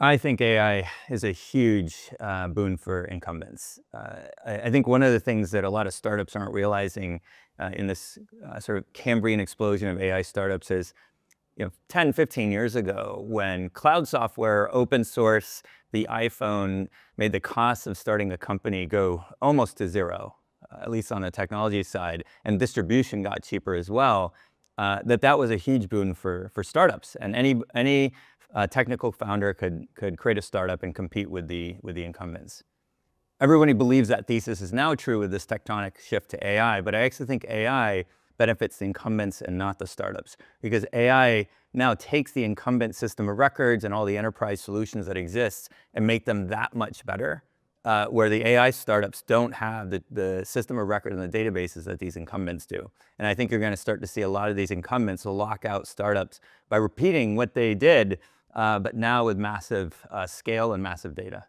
I think AI is a huge uh, boon for incumbents. Uh, I, I, think one of the things that a lot of startups aren't realizing uh, in this uh, sort of Cambrian explosion of AI startups is, you know, 10, 15 years ago, when cloud software, open source, the iPhone made the cost of starting a company go almost to zero, uh, at least on the technology side, and distribution got cheaper as well, uh, that that was a huge boon for, for startups. And any, any a technical founder could, could create a startup and compete with the, with the incumbents. Everybody believes that thesis is now true with this tectonic shift to AI, but I actually think AI benefits the incumbents and not the startups because AI now takes the incumbent system of records and all the enterprise solutions that exist and make them that much better, uh, where the AI startups don't have the, the system of record and the databases that these incumbents do. And I think you're going to start to see a lot of these incumbents lock out startups by repeating what they did but now with massive uh, scale and massive data.